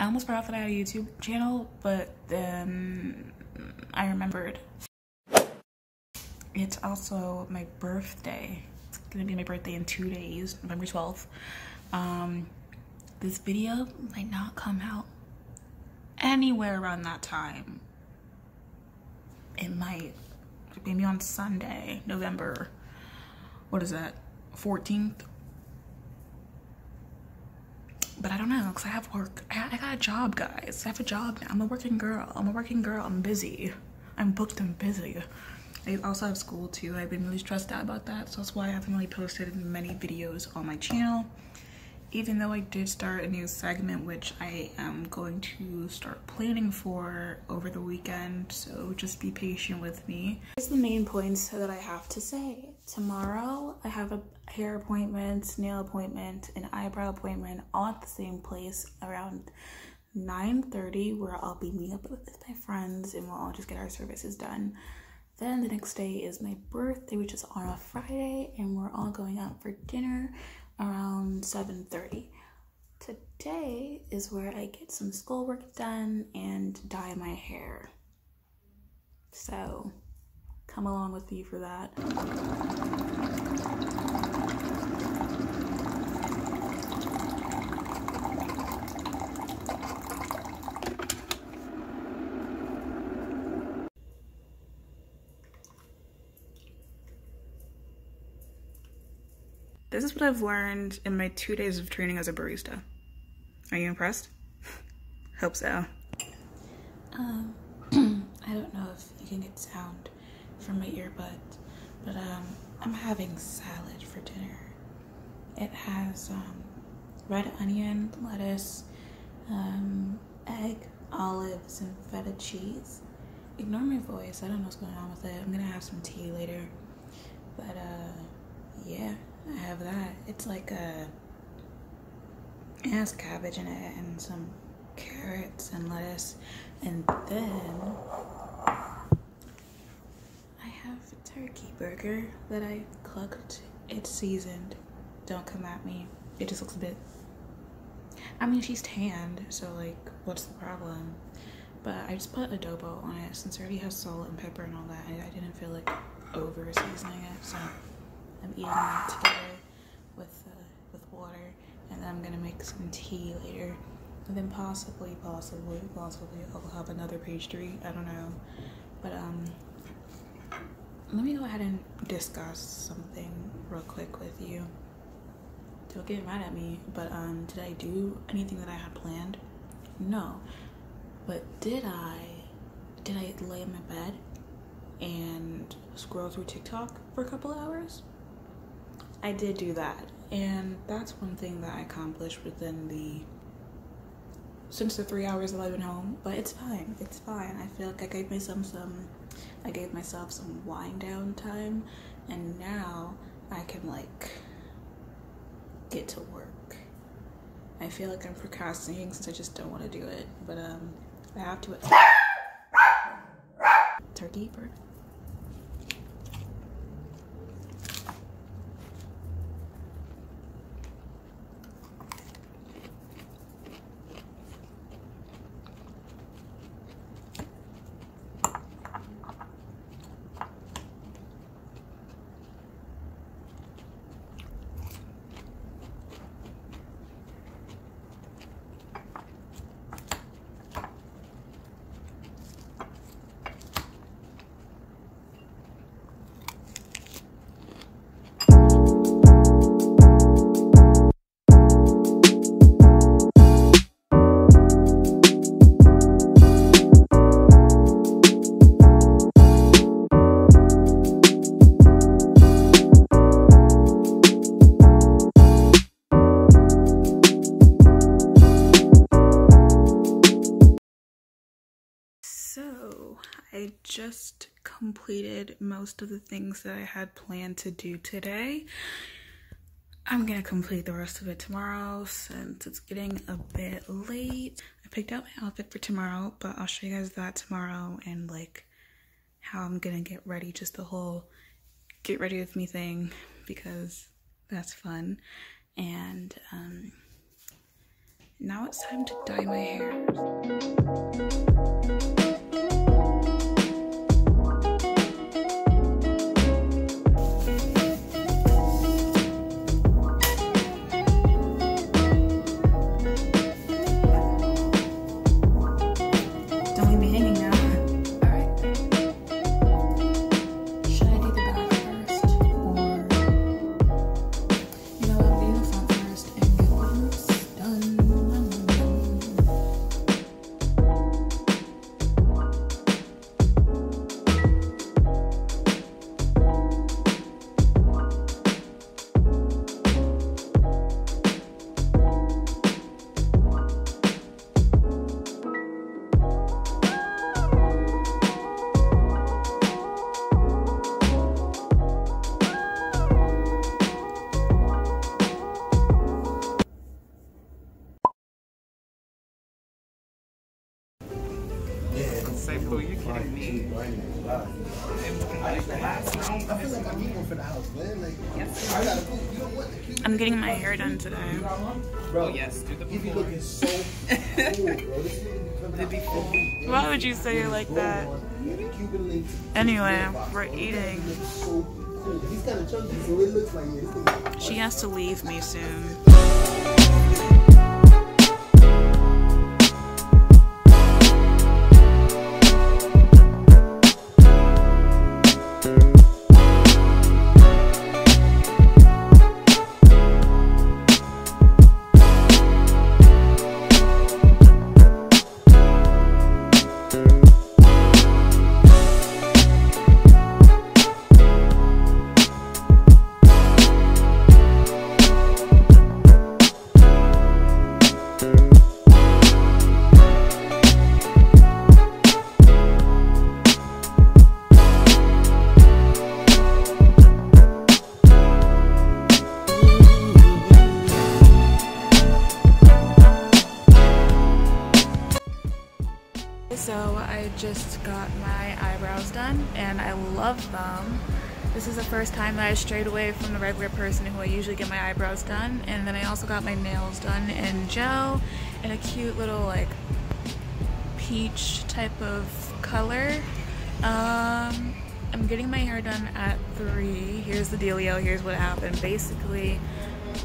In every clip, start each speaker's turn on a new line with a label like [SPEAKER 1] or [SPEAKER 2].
[SPEAKER 1] I almost forgot that I had a YouTube channel, but then I remembered. It's also my birthday. It's gonna be my birthday in two days, November 12th. Um, this video might not come out anywhere around that time. It might, be maybe on Sunday, November, what is that, 14th? But I don't know, because I have work. I, I got a job, guys. I have a job now. I'm a working girl. I'm a working girl. I'm busy. I'm booked and busy. I also have school too. I've been really stressed out about that. So that's why I haven't really posted many videos on my channel even though I did start a new segment, which I am going to start planning for over the weekend, so just be patient with me. Here's the main points that I have to say. Tomorrow, I have a hair appointment, nail appointment, an eyebrow appointment all at the same place around 9.30 where I'll be meeting up with my friends and we'll all just get our services done. Then the next day is my birthday, which is on a Friday, and we're all going out for dinner around 7.30. Today is where I get some schoolwork done and dye my hair. So come along with me for that. This is what I've learned in my two days of training as a barista. Are you impressed? Hope so. Um, I don't know if you can get sound from my earbuds, but um, I'm having salad for dinner. It has um, red onion, lettuce, um, egg, olives, and feta cheese. Ignore my voice. I don't know what's going on with it. I'm gonna have some tea later. But uh, yeah. I have that. It's like a it has cabbage in it and some carrots and lettuce. And then turkey burger that I cooked. It's seasoned. Don't come at me. It just looks a bit I mean she's tanned, so like what's the problem? But I just put adobo on it since it already has salt and pepper and all that. I, I didn't feel like over seasoning it, so I'm eating that together with uh, with water, and then I'm gonna make some tea later, and then possibly, possibly, possibly I'll have another pastry. I don't know, but um, let me go ahead and discuss something real quick with you. Don't get mad at me, but um, did I do anything that I had planned? No, but did I? Did I lay in my bed and scroll through TikTok for a couple hours? I did do that. And that's one thing that I accomplished within the since the three hours that I've been home. But it's fine. It's fine. I feel like I gave myself some I gave myself some wind down time and now I can like get to work. I feel like I'm procrastinating since I just don't want to do it. But um I have to turkey bird. Completed most of the things that I had planned to do today. I'm gonna complete the rest of it tomorrow since it's getting a bit late. I picked out my outfit for tomorrow, but I'll show you guys that tomorrow and like how I'm gonna get ready, just the whole get ready with me thing because that's fun. And um Now it's time to dye my hair. Today.
[SPEAKER 2] Bro, oh, yes, do the before.
[SPEAKER 1] Why would you say it like that? Anyway, we're eating. She has to leave me soon. Just got my eyebrows done and I love them. This is the first time that I strayed away from the regular person who I usually get my eyebrows done. And then I also got my nails done in gel in a cute little like peach type of color. Um, I'm getting my hair done at 3. Here's the dealio, here's what happened. Basically,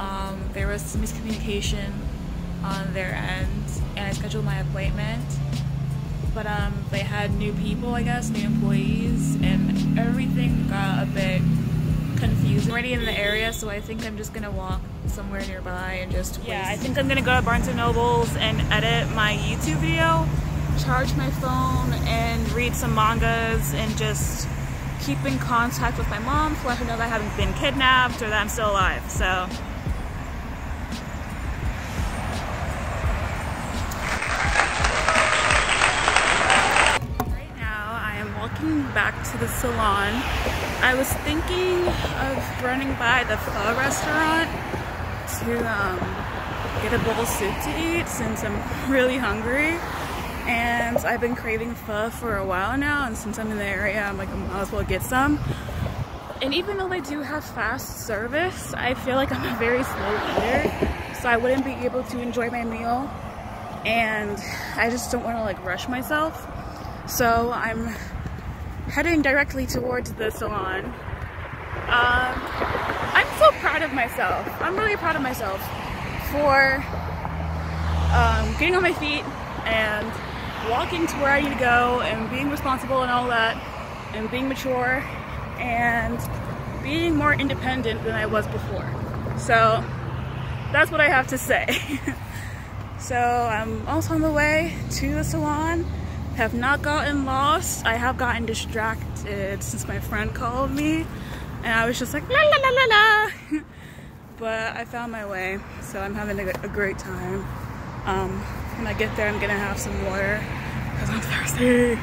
[SPEAKER 1] um, there was some miscommunication on their end and I scheduled my appointment but um, they had new people, I guess, new employees, and everything got a bit confusing. I'm already in the area, so I think I'm just gonna walk somewhere nearby and just Yeah, I think I'm gonna go to Barnes & Nobles and edit my YouTube video, charge my phone, and read some mangas, and just keep in contact with my mom to let her know that I haven't been kidnapped or that I'm still alive, so back to the salon. I was thinking of running by the pho restaurant to um, get a bowl of soup to eat since I'm really hungry. And I've been craving pho for a while now, and since I'm in the area, I'm like, I might as well get some. And even though they do have fast service, I feel like I'm a very slow eater, so I wouldn't be able to enjoy my meal. And I just don't want to like rush myself. So I'm heading directly towards the salon. Um, I'm so proud of myself. I'm really proud of myself for um, getting on my feet and walking to where I need to go and being responsible and all that and being mature and being more independent than I was before. So that's what I have to say. so I'm also on the way to the salon have not gotten lost. I have gotten distracted since my friend called me and I was just like la la la la la. but I found my way, so I'm having a, a great time. Um, when I get there, I'm gonna have some water because I'm thirsty.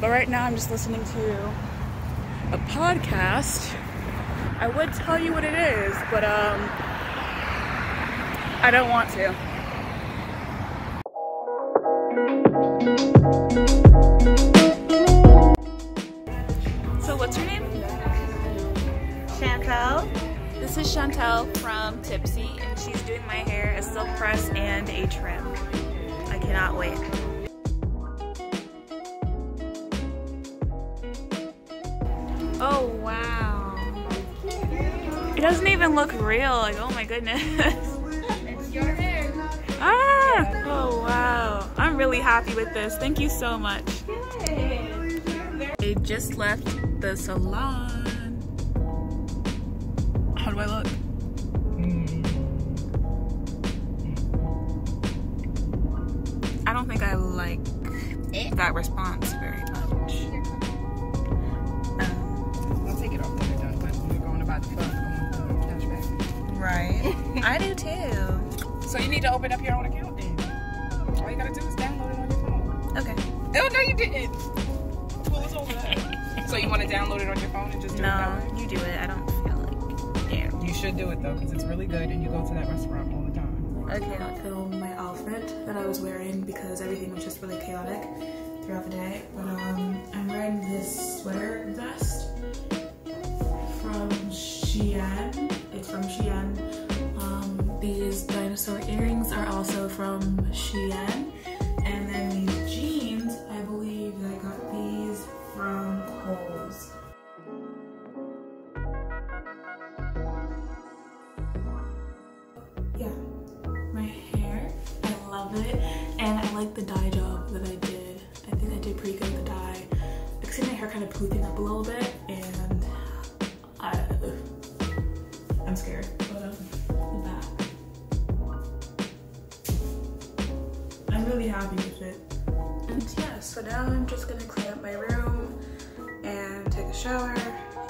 [SPEAKER 1] But right now, I'm just listening to a podcast. I would tell you what it is, but um, I don't want to.
[SPEAKER 3] Chantel.
[SPEAKER 1] From Tipsy and she's doing my hair, a silk press, and a trim. I cannot wait. Oh wow. It doesn't even look real, like oh my goodness.
[SPEAKER 3] It's your hair.
[SPEAKER 1] Ah! Oh wow. I'm really happy with this. Thank you so much. I just left the salon. How do I look? Response very much. Um,
[SPEAKER 2] I'll take it off when we're done, but we're going about the fun. I'm going to cash back.
[SPEAKER 1] right. I do too.
[SPEAKER 2] So you need to open up your own account then. All you gotta do is download it on your phone.
[SPEAKER 1] Okay.
[SPEAKER 2] Oh, no, you didn't. What was over there? So you want to download it on your phone and just do it that
[SPEAKER 1] No,
[SPEAKER 2] way?
[SPEAKER 1] you do it. I don't feel like yeah.
[SPEAKER 2] You should do it though, because it's really good and you go to that restaurant all the time.
[SPEAKER 1] I cannot film my outfit that I was wearing because everything was just really chaotic throughout the day. But um, I'm wearing this sweater vest from Shein. It's from Shein. Um, these dinosaur earrings are also from Shein. And then these jeans, I believe I got these from Kohl's. Yeah, my hair, I love it. And I like the dye job that I did. I think I did pretty good with the dye. I can see my hair kind of poofing up a little bit and I, I'm scared. But. I'm really happy with it. And yeah, so now I'm just gonna clean up my room and take a shower,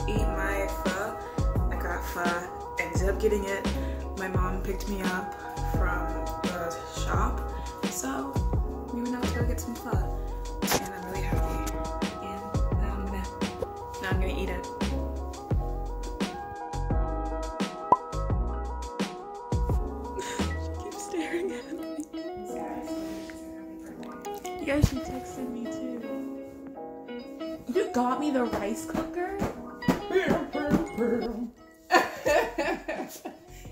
[SPEAKER 1] eat my pho. I got pho, ended up getting it. My mom picked me up from the shop, so we went out to go get some pho. I'm gonna eat it. she keeps staring at me. Yeah, she texted me too.
[SPEAKER 3] You got me the rice cooker?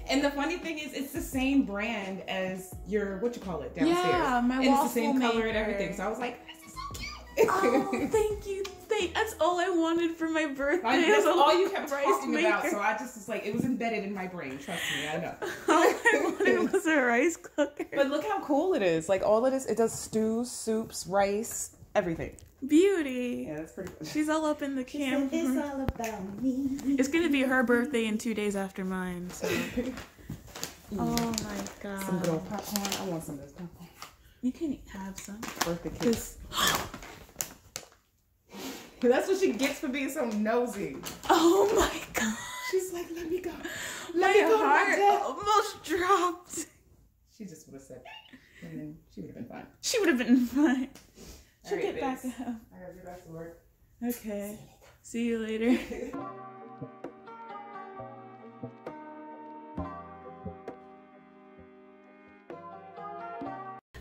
[SPEAKER 4] and the funny thing is, it's the same brand as your what you call it downstairs.
[SPEAKER 3] Yeah, my
[SPEAKER 4] and it's the same
[SPEAKER 3] waffle
[SPEAKER 4] color and everything. So I was like, this is so cute.
[SPEAKER 1] Oh, thank you. Thank, that's all I wanted for my birthday.
[SPEAKER 4] I, that's
[SPEAKER 1] was a
[SPEAKER 4] all you kept
[SPEAKER 1] rice
[SPEAKER 4] talking about.
[SPEAKER 1] maker.
[SPEAKER 4] So I just was like, it was embedded in my brain. Trust me, I know.
[SPEAKER 1] all I wanted was a rice cooker.
[SPEAKER 4] But look how cool it is. Like all it is, it does stews, soups, rice, everything.
[SPEAKER 1] Beauty.
[SPEAKER 4] Yeah, that's pretty good.
[SPEAKER 1] She's all up in the camera.
[SPEAKER 4] all about me.
[SPEAKER 1] It's gonna be her birthday in two days after mine. So. oh my god.
[SPEAKER 4] Some good old popcorn. I want some of this popcorn.
[SPEAKER 1] You can have some.
[SPEAKER 4] Birthday cake. That's what she gets for being so nosy.
[SPEAKER 1] oh my god,
[SPEAKER 4] She's like, let me go.
[SPEAKER 1] my
[SPEAKER 4] me go to my
[SPEAKER 1] heart almost dropped.
[SPEAKER 4] She just would have said, and then she would have been fine.
[SPEAKER 1] She would have been fine. She'll
[SPEAKER 4] right,
[SPEAKER 1] get back up.
[SPEAKER 4] I gotta get back to work.
[SPEAKER 1] Okay. See you later.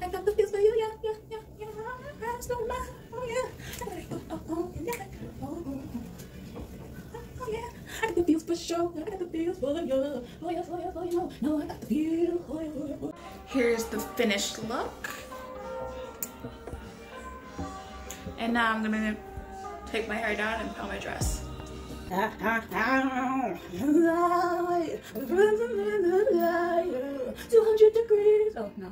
[SPEAKER 1] I got the feels for you, yeah, yeah, yeah, yeah. I have no mind, oh yeah. I got the oh, oh, yeah, oh, oh, oh, yeah. I got the feels for sure. I got the feels for you. Oh yes, oh yes, oh you know. No, I got the oh, yeah, oh. Here's the finished look. And now I'm gonna take my hair down and put on my dress. 200 degrees. Oh no.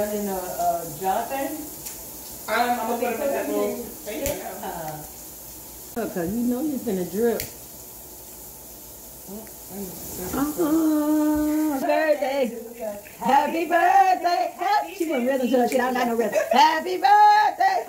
[SPEAKER 2] supposedly.
[SPEAKER 5] What you, you running a, a Jonathan?
[SPEAKER 4] Um, I'm, I'm gonna put them in that little thing now.
[SPEAKER 5] Cause you know you're finna drip. Oh, uh-huh. uh-huh. birthday. Happy birthday. Happy. She went rhythm to her shit. I don't got no rhythm. Happy birthday